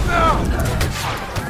了。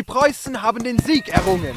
Die Preußen haben den Sieg errungen.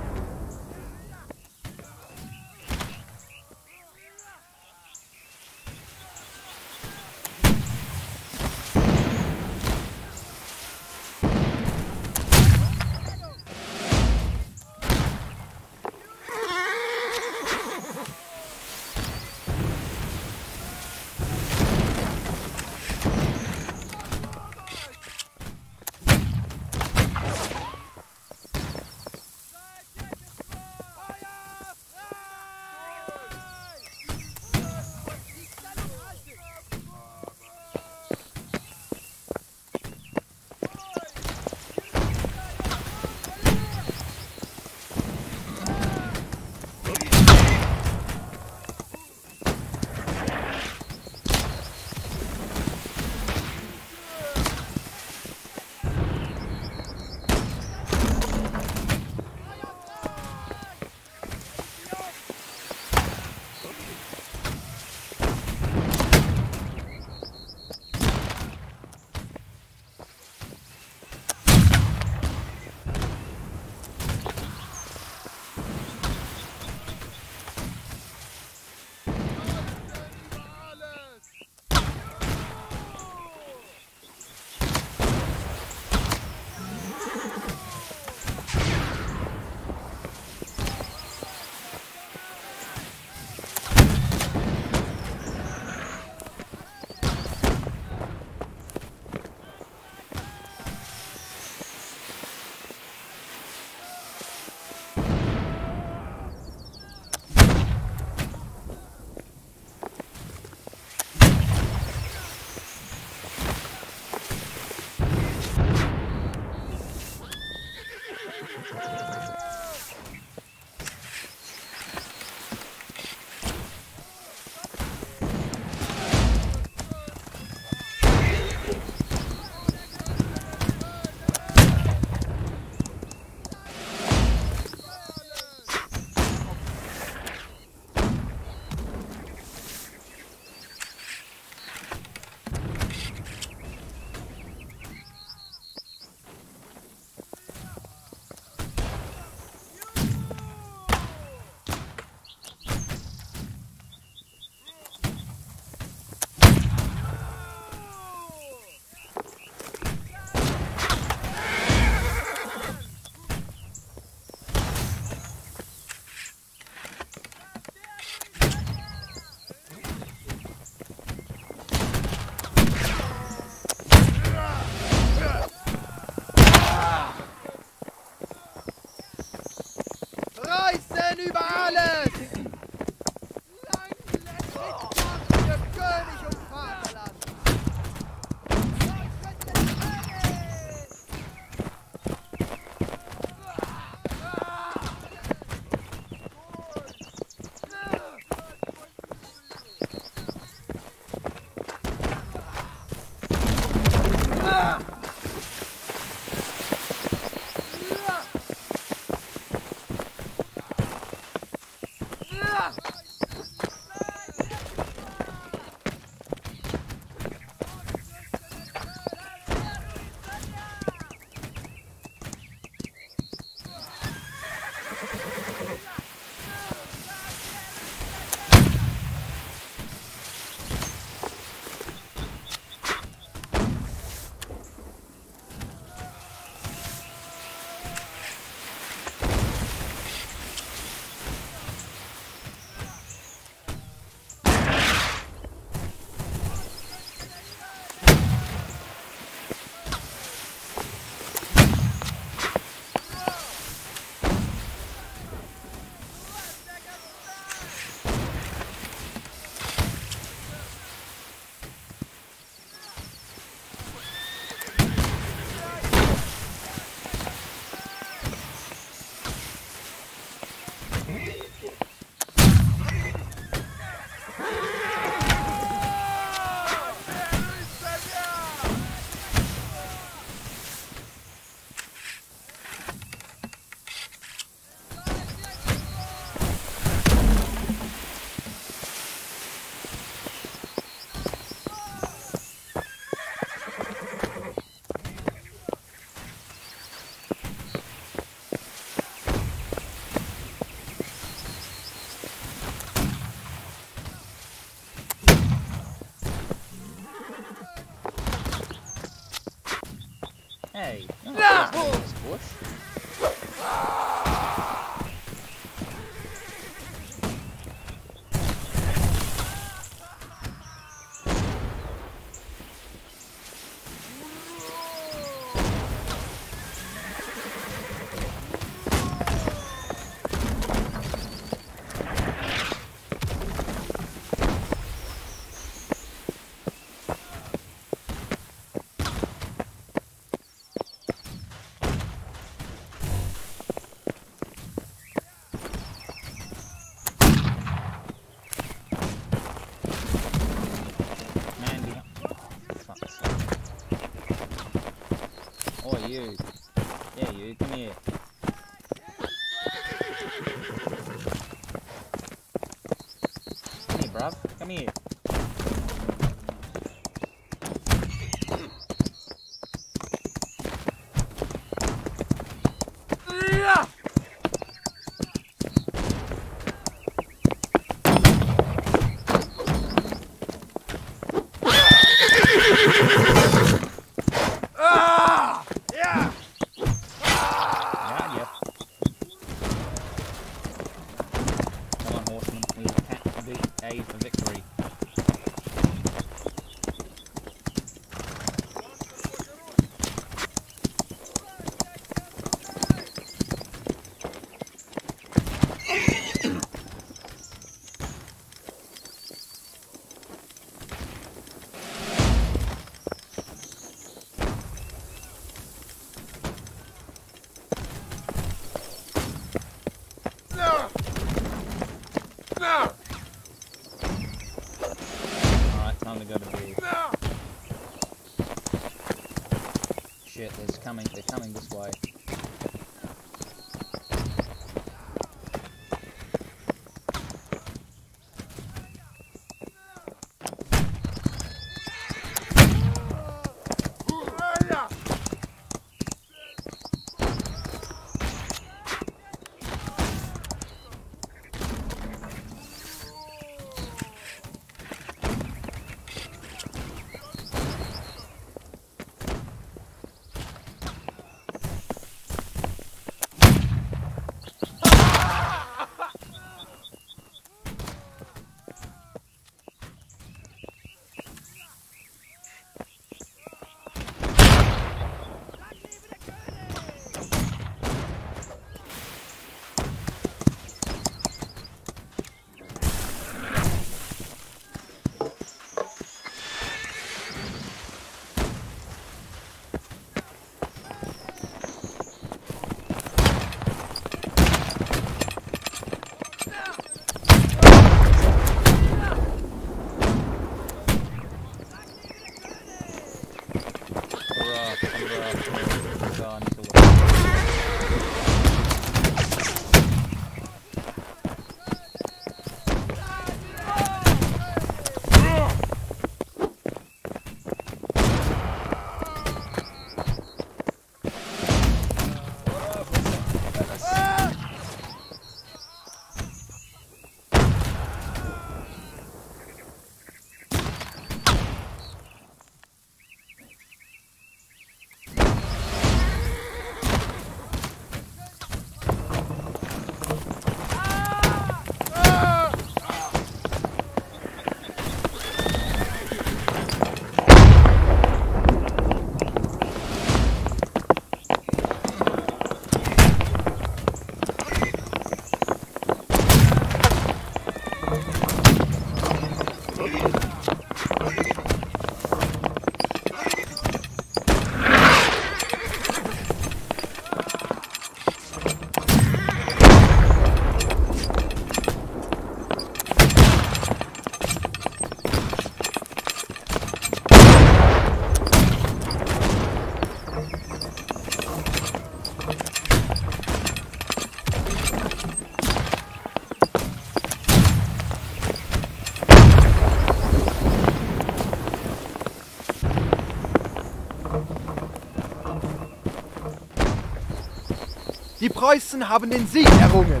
Preußen haben den Sieg errungen.